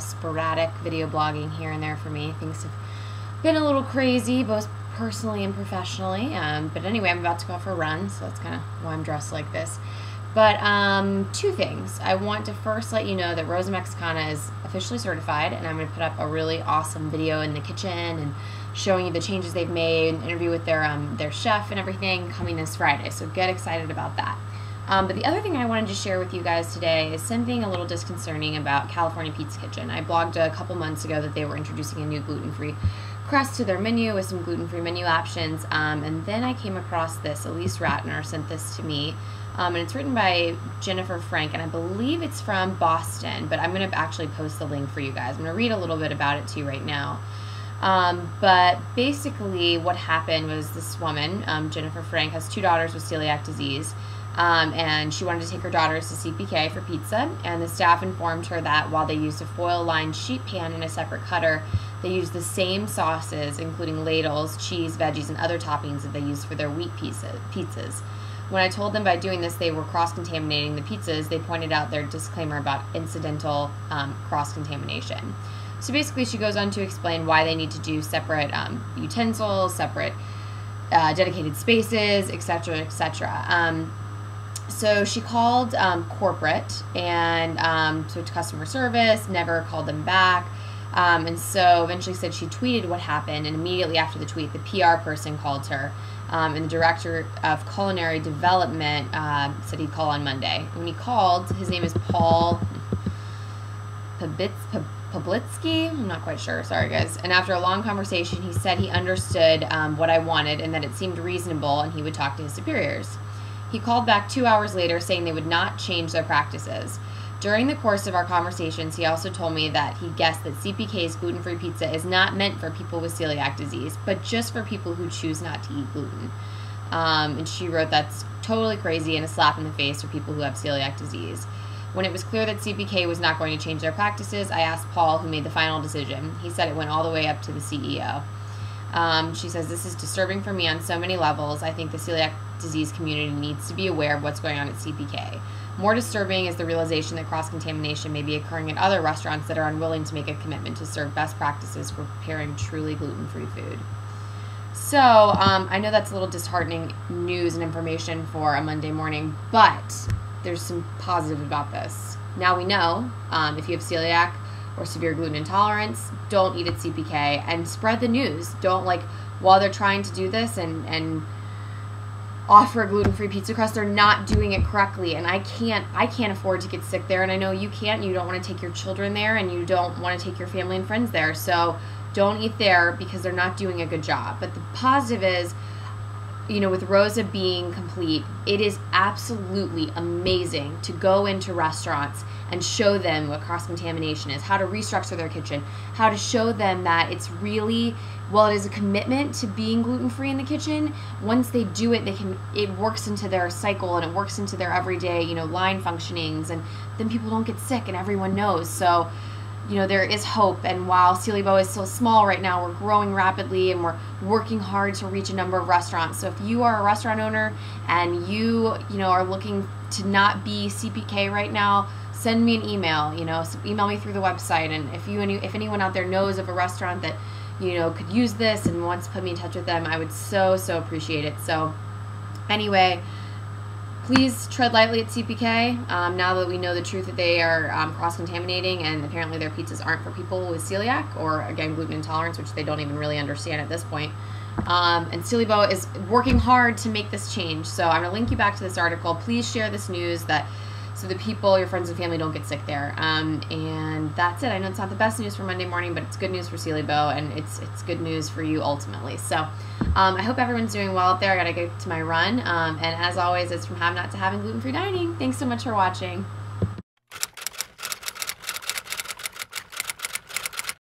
sporadic video blogging here and there for me. Things have been a little crazy, both personally and professionally. Um, but anyway, I'm about to go for a run, so that's kind of why I'm dressed like this. But um, two things. I want to first let you know that Rosa Mexicana is officially certified, and I'm going to put up a really awesome video in the kitchen and showing you the changes they've made, an interview with their um, their chef and everything coming this Friday. So get excited about that. Um, but the other thing I wanted to share with you guys today is something a little disconcerting about California Pizza Kitchen. I blogged a couple months ago that they were introducing a new gluten-free crust to their menu with some gluten-free menu options, um, and then I came across this. Elise Ratner sent this to me, um, and it's written by Jennifer Frank, and I believe it's from Boston, but I'm going to actually post the link for you guys. I'm going to read a little bit about it to you right now. Um, but basically, what happened was this woman, um, Jennifer Frank, has two daughters with celiac disease. Um, and she wanted to take her daughters to CPK for pizza. And the staff informed her that while they used a foil lined sheet pan and a separate cutter, they used the same sauces, including ladles, cheese, veggies, and other toppings that they used for their wheat pizza, pizzas. When I told them by doing this they were cross contaminating the pizzas, they pointed out their disclaimer about incidental um, cross contamination. So basically, she goes on to explain why they need to do separate um, utensils, separate uh, dedicated spaces, etc., etc. Um, so she called um, corporate and um, so to customer service, never called them back. Um, and so eventually said she tweeted what happened, and immediately after the tweet, the PR person called her, um, and the director of culinary development uh, said he'd call on Monday. When he called, his name is Paul Pabitz. Poblitsky. I'm not quite sure. Sorry, guys. And after a long conversation, he said he understood um, what I wanted and that it seemed reasonable and he would talk to his superiors. He called back two hours later saying they would not change their practices. During the course of our conversations, he also told me that he guessed that CPK's gluten free pizza is not meant for people with celiac disease, but just for people who choose not to eat gluten. Um, and she wrote that's totally crazy and a slap in the face for people who have celiac disease. When it was clear that CPK was not going to change their practices, I asked Paul, who made the final decision. He said it went all the way up to the CEO. Um, she says, This is disturbing for me on so many levels. I think the celiac disease community needs to be aware of what's going on at CPK. More disturbing is the realization that cross contamination may be occurring at other restaurants that are unwilling to make a commitment to serve best practices for preparing truly gluten free food. So, um, I know that's a little disheartening news and information for a Monday morning, but there's some positive about this. Now we know um, if you have celiac or severe gluten intolerance, don't eat at CPK and spread the news. Don't like while they're trying to do this and and offer a gluten-free pizza crust they're not doing it correctly. And i can't i can't afford to get sick there. And i know you can't. You don't want to take your children there and you don't want to take your family and friends there. So don't eat there because they're not doing a good job. But the positive is you know, with Rosa being complete, it is absolutely amazing to go into restaurants and show them what cross contamination is, how to restructure their kitchen, how to show them that it's really well it is a commitment to being gluten free in the kitchen. Once they do it, they can it works into their cycle and it works into their everyday, you know, line functionings and then people don't get sick and everyone knows. So you know there is hope. And while Bo is so small right now we're growing rapidly and we're working hard to reach a number of restaurants. So if you are a restaurant owner and you you know are looking to not be CPK right now send me an email you know email me through the website. And if you any if anyone out there knows of a restaurant that you know could use this and wants to put me in touch with them I would so so appreciate it. So anyway please tread lightly at CPK. Um, now that we know the truth that they are um, cross-contaminating and apparently their pizzas aren't for people with celiac or again gluten intolerance, which they don't even really understand at this point. Um, and Bo is working hard to make this change. So I'm gonna link you back to this article. Please share this news that so the people, your friends and family, don't get sick there. Um, and that's it. I know it's not the best news for Monday morning, but it's good news for Bo, and it's it's good news for you ultimately. So um, I hope everyone's doing well out there. I gotta get to my run. Um, and as always, it's from have not to having gluten free dining. Thanks so much for watching.